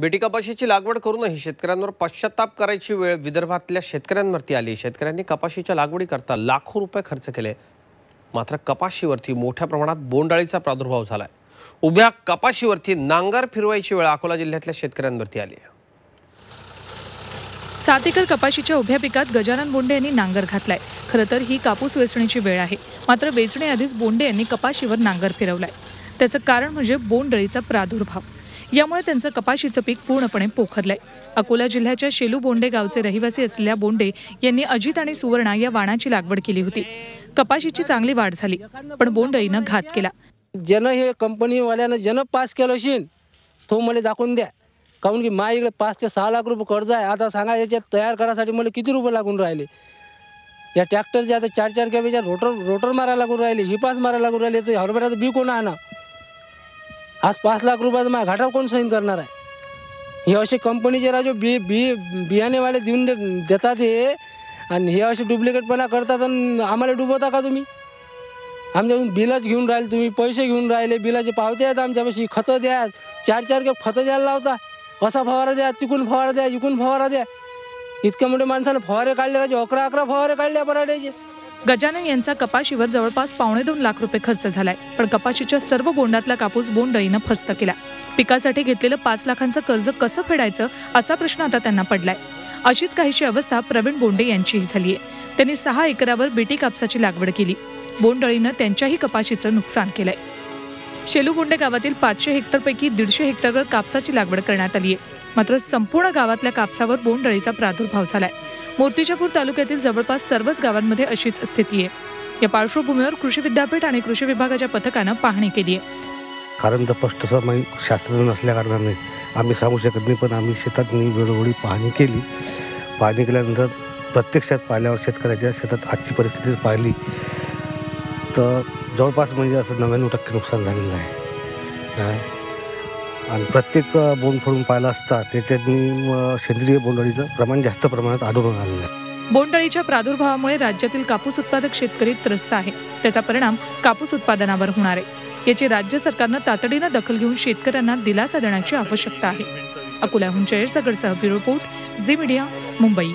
बेटी कपाशीची लागवड करूनही शेतकऱ्यांवर पश्चाताप करायची वेळ विदर्भातल्या शेतकऱ्यांवरती आली. शेतकऱ्यांनी कपाशीच्या लागवडीकरता लाखो रुपये खर्च केले. मात्र कपाशीवरती मोठ्या प्रमाणात बोंडाळीचा प्रादुर्भाव झालाय. उभ्या कपाशीवरती नांगर फिरवायची वेळ अकोला जिल्ह्यातल्या शेतकऱ्यांवरती आली आहे. सात एकर कपाशीच्या उभ्या पिकात गजानन बोंडे यांनी नांगर घातलाय. खरं तर ही कापूस वेचणीची वेळ आहे. मात्र वेचण्याआधीच बोंडे यांनी कपाशीवर नांगर फिरवलाय. त्याचं कारण म्हणजे बोंडअळीचा प्रादुर्भाव. यामुळे त्यांचं कपाशीचं पीक पूर्णपणे पोखरलंय. अकोला जिल्ह्याच्या शेलू बोंडे गावचे रहिवासी असलेल्या बोंडे यांनी अजित आणि सुवर्णा या वाणाची लागवड केली होती. कपाशीची चांगली वाढ झाली पण बोंडईनं घात केला. ज्यानं हे कंपनीवाल्यानं ज्यानं पास केलं असेल तो मला दाखवून द्या. काहून की माझ्या इकडे पाच ते सहा लाख रुपये कर्ज आहे. आता सांगा याच्यात तयार करायसाठी मला किती रुपये लागून राहिले? या ट्रॅक्टरचे आता चार चार कॅबेच्या रोटर रोटर मारायला लागून राहिले हिपास मारायला लागून राहिले तर हरभऱ्याचं बी कोण आणा? आज पाच लाख रुपयाचं माझ्या घाटावर कोण सैन करणार आहे? हे असे कंपनीचे राजो बी बी बियाणेवाले देऊन दे देतात हे. आणि हे असे डुप्लिकेटपणा करतात आणि आम्हाला डुबवता का तुम्ही? आमच्याकडून बिलच घेऊन राहिले तुम्ही पैसे घेऊन राहिले बिलाचे पावते आहेत आमच्यापाशी खतं द्या. चार चार के खतं द्यायला लावता. असा फवारा द्या तिकून फवारा द्या इकून फवारा द्या. इतक्या मोठ्या माणसानं फवारे काढले राजे अकरा अकरा फवारे काढले पराठ्याचे. गजानन यांचा कपाशीवर जवळपास पावणे दोन लाख रुपये खर्च झालाय पण कपाशीच्या सर्व बोंडातला कापूस बोंडईनं फस्त केला. पिकासाठी घेतलेलं पाच लाखांचं कर्ज कसं फेडायचं असा प्रश्न आता त्यांना पडलाय. अशीच काहीशी अवस्था प्रवीण बोंडे यांचीही झाली आहे त्यांनी सहा एकरावर बेटी कापसाची लागवड केली. बोंडळीनं त्यांच्याही कपाशीचं नुकसान केलंय. शेलुगुंडे गावातील पाचशे हेक्टरपैकी दीडशे हेक्टरवर कापसाची लागवड करण्यात आली आहे. मात्र संपूर्ण गावातल्या कापसावर बोंडअळीचा प्रादुर्भाव झालाय. मूर्तिजापूर तालुक्यातील जवळपास सर्वच गावांमध्ये अशीच स्थिती आहे. या पार्श्वभूमीवर कृषी विद्यापीठ आणि कृषी विभागाच्या पथकानं पाहणी केली आहे. कारण तर स्पष्ट माहीत शास्त्र नसल्या कारणाने आम्ही सांगू शकत नाही पण आम्ही शेतात वेळोवेळी पाहणी केली. पाहणी केल्यानंतर प्रत्यक्षात पाहिल्यावर शेतकऱ्याच्या शेतात आजची परिस्थिती पाहिली. तर जवळपास म्हणजे असं नव्याण्णव टक्के नुकसान झालेलं आहे. काय? आणि प्रत्येक बोंड फोडून पाहिला असता त्याच्यातनी सेंद्रिय बोंडअळीचं प्रमाण जास्त प्रमाणात आढळून आलेलं आहे. बोंडअळीच्या प्रादुर्भावामुळे राज्यातील कापूस उत्पादक शेतकरी त्रस्त आहे. त्याचा परिणाम कापूस उत्पादनावर होणार आहे. याची राज्य सरकारनं तातडीनं दखल घेऊन शेतकऱ्यांना दिलासा देण्याची आवश्यकता आहे. अकोल्याहून Jayesh सगडसह bureau report Zee media Mumbai.